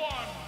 one,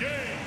Game!